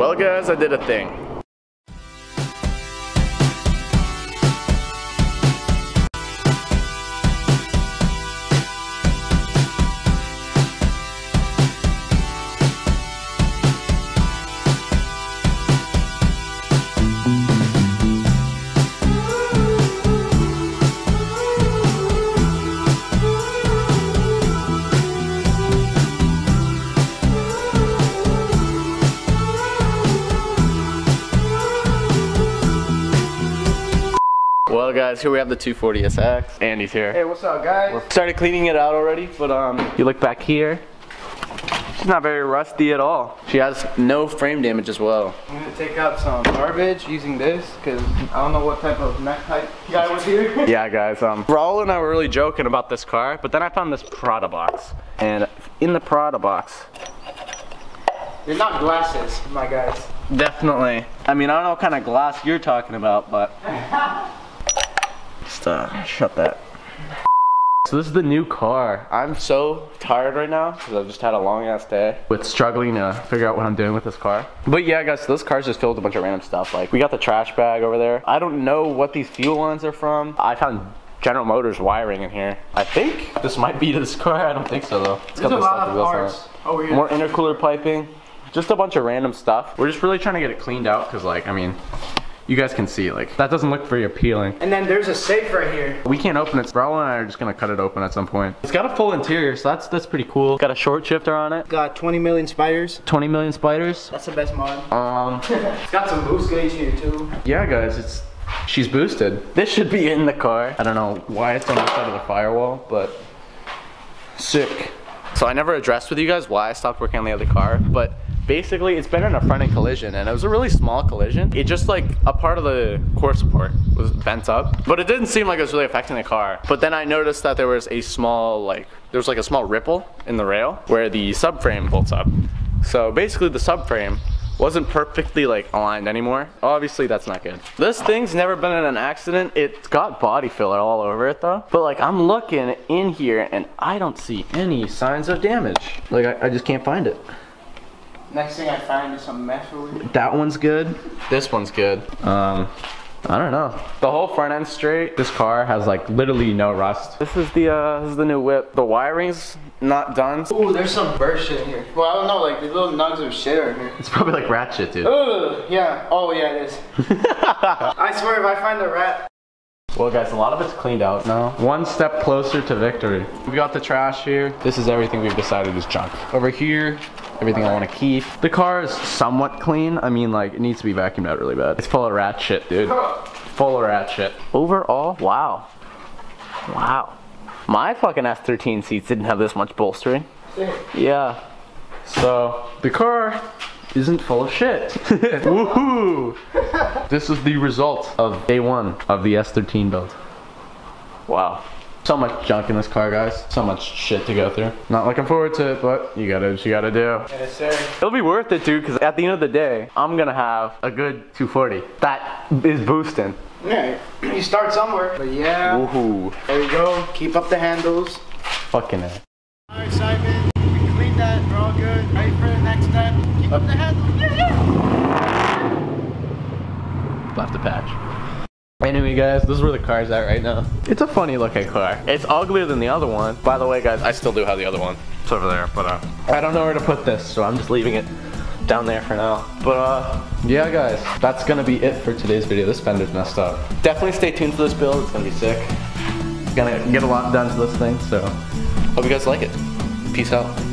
Well guys, I did a thing. Well guys, here we have the 240SX. Andy's here. Hey, what's up, guys? Started cleaning it out already, but um, you look back here. She's not very rusty at all. She has no frame damage as well. I'm gonna take out some garbage using this because I don't know what type of neck type guy was here. Yeah guys, um, Raul and I were really joking about this car, but then I found this Prada box. And in the Prada box, They're not glasses, my guys. definitely, I mean, I don't know what kind of glass you're talking about, but just uh, shut that. So this is the new car. I'm so tired right now because I've just had a long ass day with struggling to figure out what I'm doing with this car. But yeah, guys, so this car's just filled with a bunch of random stuff. Like we got the trash bag over there. I don't know what these fuel lines are from. I found General Motors wiring in here. I think this might be this car. I don't think so though. It's There's got a the lot of that goes on parts it. over here. More intercooler piping. Just a bunch of random stuff. We're just really trying to get it cleaned out because like, I mean, you guys can see like, that doesn't look very appealing. And then there's a safe right here. We can't open it. Raul and I are just gonna cut it open at some point. It's got a full interior, so that's that's pretty cool. Got a short shifter on it. Got 20 million spiders. 20 million spiders. That's the best mod. Um, It's got some boost gauge here too. yeah, guys, it's she's boosted. This should be in the car. I don't know why it's on the side of the firewall, but sick. So I never addressed with you guys why I stopped working on the other car, but basically it's been in a front end collision and it was a really small collision. It just like a part of the core support was bent up, but it didn't seem like it was really affecting the car. But then I noticed that there was a small like, there was like a small ripple in the rail where the subframe bolts up. So basically the subframe wasn't perfectly like aligned anymore. Obviously that's not good. This thing's never been in an accident. It's got body filler all over it though. But like I'm looking in here and I don't see any signs of damage. Like I, I just can't find it. Next thing I find is some mesh over here. That one's good. This one's good. Um, I don't know. The whole front end's straight. This car has like literally no rust. This is the uh, this is the new whip. The wiring's not done. Ooh, there's some bird shit here. Well, I don't know, like these little nugs of shit right here. It's probably like rat shit, dude. Ugh, yeah. Oh, yeah, it is. I swear, if I find a rat, Well guys, a lot of it's cleaned out now. One step closer to victory. We got the trash here. This is everything we've decided is junk. Over here, everything I want to keep. The car is somewhat clean. I mean like, it needs to be vacuumed out really bad. It's full of rat shit, dude. Full of rat shit. Overall, wow. Wow. My fucking S13 seats didn't have this much bolstering. Yeah. So, the car isn't full of shit. Woohoo! This is the result of day one of the S13 build. Wow. So much junk in this car, guys. So much shit to go through. Not looking forward to it, but you gotta, you gotta do. yes, sir. It'll be worth it, dude, because at the end of the day, I'm gonna have a good 240. That is boosting. Yeah, you start somewhere. But yeah, Woohoo. there you go. Keep up the handles. Fucking it. Alright, Simon, we cleaned that. We're all good. Ready for the next step. Keep up the handles. Yeah, yeah. Left a patch. Anyway guys, this is where the car's at right now. It's a funny looking car. It's uglier than the other one. By the way guys, I still do have the other one. It's over there, but uh, I don't know where to put this, so I'm just leaving it down there for now. But uh, yeah guys, that's gonna be it for today's video. This fender's messed up. Definitely stay tuned for this build, it's gonna be sick. Gonna get a lot done to this thing, so hope you guys like it. Peace out.